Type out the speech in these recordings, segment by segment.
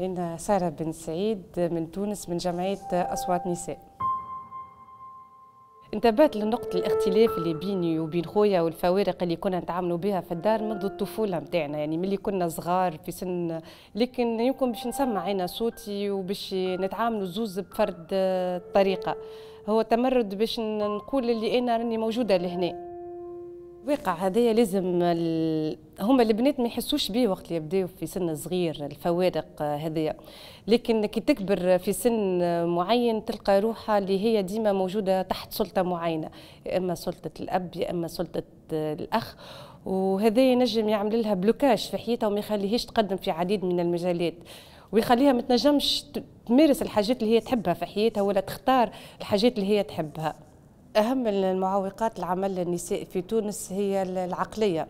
أنا سارة بن سعيد من تونس من جمعية أصوات نساء. انتبهت لنقطة الاختلاف اللي بيني وبين خويا والفوارق اللي كنا نتعاملوا بها في الدار منذ الطفولة متاعنا يعني ملي كنا صغار في سن لكن يمكن باش نسمع أنا صوتي وباش نتعاملوا زوز بفرد طريقة. هو تمرد باش نقول اللي أنا راني موجودة لهنا. الواقع هذايا لازم ال... هما البنات ما يحسوش بيه وقت اللي يبداو في سن صغير الفوارق هذايا. لكن كي تكبر في سن معين تلقى روحها اللي هي ديما موجودة تحت سلطة معينة يا إما سلطة الأب يا إما سلطة الأخ. وهذا ينجم يعمل لها بلوكاج في حياتها وما يخليهاش تقدم في عديد من المجالات. ويخليها ما تنجمش تمارس الحاجات اللي هي تحبها في حياتها ولا تختار الحاجات اللي هي تحبها. أهم المعوقات العمل للنساء في تونس هي العقلية.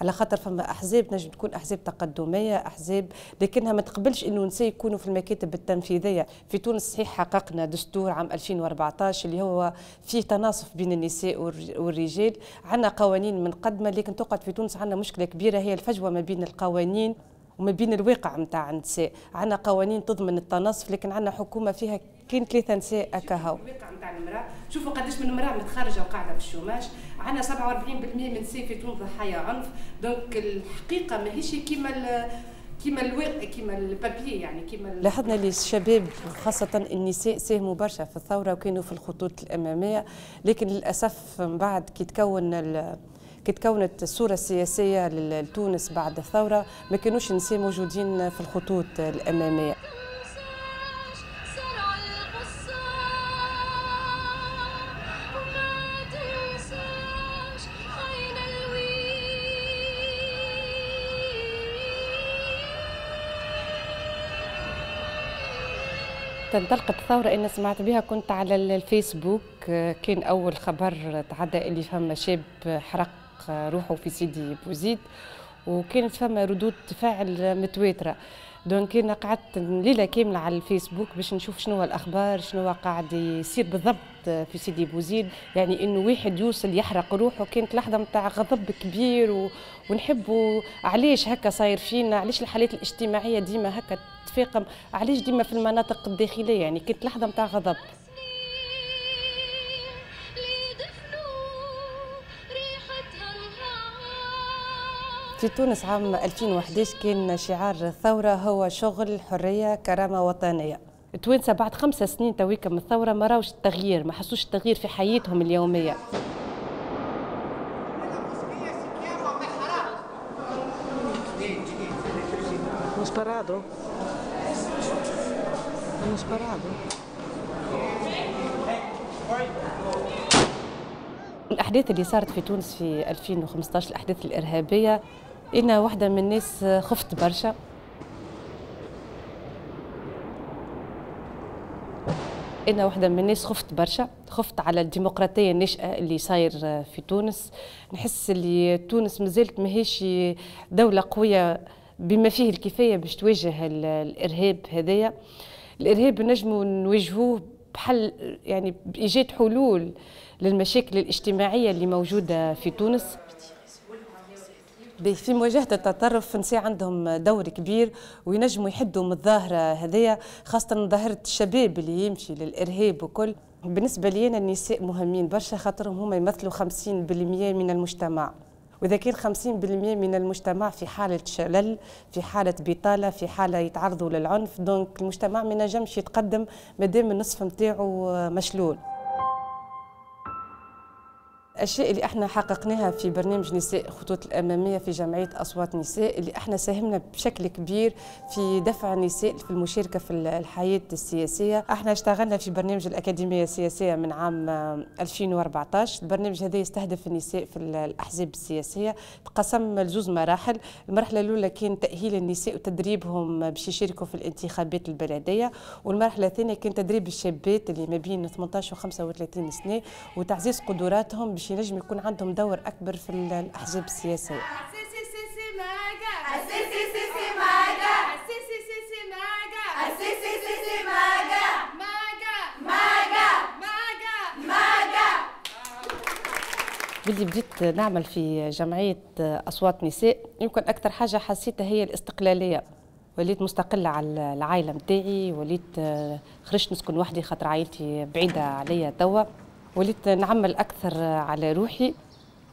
على خاطر فما أحزاب نجم تكون أحزاب تقدمية أحزاب لكنها ما تقبلش إنه النساء يكونوا في المكاتب التنفيذية. في تونس صحيح حققنا دستور عام 2014 اللي هو فيه تناصف بين النساء والرجال. عندنا قوانين منقدمه لكن تقعد في تونس عندنا مشكلة كبيرة هي الفجوة ما بين القوانين. وما بين الواقع نتاع النساء عندنا قوانين تضمن التناصف لكن عندنا حكومة فيها كاين ثلاثة نساء اكاهو الواقع نتاع المرأة. شوفوا قداش من مرأة متخرجة وقاعدة في الشوماج. عندنا 47% من النساء في تونس ضحايا عنف. donc الحقيقة ماهيش كيما كيما الواقع كيما ال papier يعني كيما لاحظنا اللي الشباب خاصة النساء ساهموا برشا في الثورة وكانوا في الخطوط الأمامية. لكن للأسف من بعد كي تكون كي تكونت الصورة السياسية لتونس بعد الثورة ما كانوش النساء موجودين في الخطوط الأمامية. تنطلقت الثورة أنا سمعت بها كنت على الفيسبوك. كان أول خبر تعدى اللي فما شاب حرق روحه في سيدي بوزيد وكانت فما ردود فعل متواترة. donc أنا قعدت ليلة كاملة على الفيسبوك باش نشوف شنو الأخبار شنو قاعد يصير بالضبط في سيدي بوزيد. يعني إنه واحد يوصل يحرق روحه كانت لحظة نتاع غضب كبير و... ونحبوا علاش هكا صاير فينا؟ علاش الحالات الاجتماعية ديما هكا تفاقم؟ علاش ديما في المناطق الداخلية؟ يعني كانت لحظة نتاع غضب. في تونس عام 2011 كان شعار الثورة هو شغل حرية كرامة وطنية التوانسة بعد خمسة سنين تويكا من الثورة ما راوش التغيير ما حسوش التغيير في حياتهم اليومية Hemos parado. Hemos parado. الأحداث اللي صارت في تونس في 2015 الأحداث الإرهابية أنا واحدة من الناس خفت برشا. أنا واحدة من الناس خفت برشا خفت على الديمقراطية الناشئة اللي صاير في تونس. نحس اللي تونس مازالت ماهيش دولة قوية بما فيه الكفاية باش تواجه الإرهاب هذايا. الإرهاب نجموا نواجهوه بحل يعني بإيجاد حلول للمشاكل الاجتماعية اللي موجودة في تونس. في مواجهة التطرف النساء عندهم دور كبير وينجموا يحدوا من الظاهرة هذيا خاصة ظاهرة الشباب اللي يمشي للإرهاب وكل. بالنسبة لي أنا النساء مهمين برشا خاطرهم هما يمثلوا 50% من المجتمع. وإذا كان 50% من المجتمع في حالة شلل في حالة بطالة في حالة يتعرضوا للعنف دونك المجتمع ما ينجمش يتقدم مادام النصف نتاعو مشلول. الاشياء اللي إحنا حققناها في برنامج نساء خطوط الأمامية في جمعيه أصوات نساء اللي إحنا ساهمنا بشكل كبير في دفع النساء في المشاركة في الحياة السياسية. إحنا اشتغلنا في برنامج الأكاديمية السياسية من عام 2014 البرنامج هذا يستهدف النساء في الأحزاب السياسية تقسم لزوز مراحل. المرحلة الأولى كان تأهيل النساء وتدريبهم باش يشاركوا في الانتخابات البلدية والمرحلة الثانية كان تدريب الشابات اللي ما بين 18 و 35 سنة وتعزيز قدراتهم باش ينجم يكون عندهم دور أكبر في الأحزاب السياسية. بدي بديت نعمل في جمعية أصوات نساء يمكن أكثر حاجة حسيتها هي الاستقلالية. وليت مستقلة على العائلة متاعي وليت آه، خرجت نسكن وحدي خاطر عائلتي بعيدة عليا توا. وليت نعمل أكثر على روحي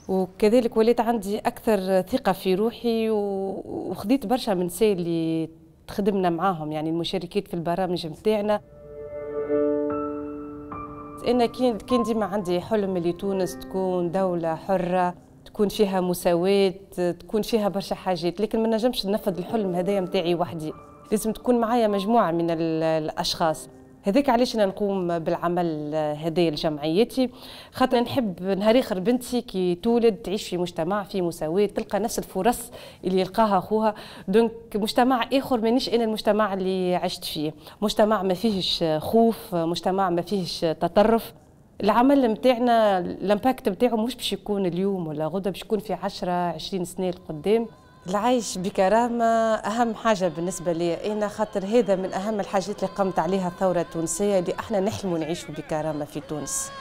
وكذلك وليت عندي أكثر ثقة في روحي وخذيت برشا من سي اللي تخدمنا معاهم يعني المشاركين في البرامج متاعنا. أنا كان ديما عندي حلم اللي تونس تكون دولة حرة تكون فيها مساواة تكون فيها برشا حاجات لكن ما نجمش ننفذ الحلم هذايا متاعي وحدي. لازم تكون معايا مجموعة من الأشخاص. هذاك علاش أنا نقوم بالعمل هذايا لجمعيتي خاطر نحب نهار آخر بنتي كي تولد تعيش في مجتمع فيه مساواة تلقى نفس الفرص اللي يلقاها اخوها donc مجتمع آخر مانيش أنا المجتمع اللي عشت فيه. مجتمع ما فيهش خوف مجتمع ما فيهش تطرف. العمل نتاعنا الإمباكت نتاعو مش باش يكون اليوم ولا غدا باش يكون في 10 20 سنة لقدام. العيش بكرامة أهم حاجة بالنسبة لي. أنا خاطر هذا من أهم الحاجات اللي قمت عليها الثورة التونسية اللي أحنا نحلم نعيش بكرامة في تونس.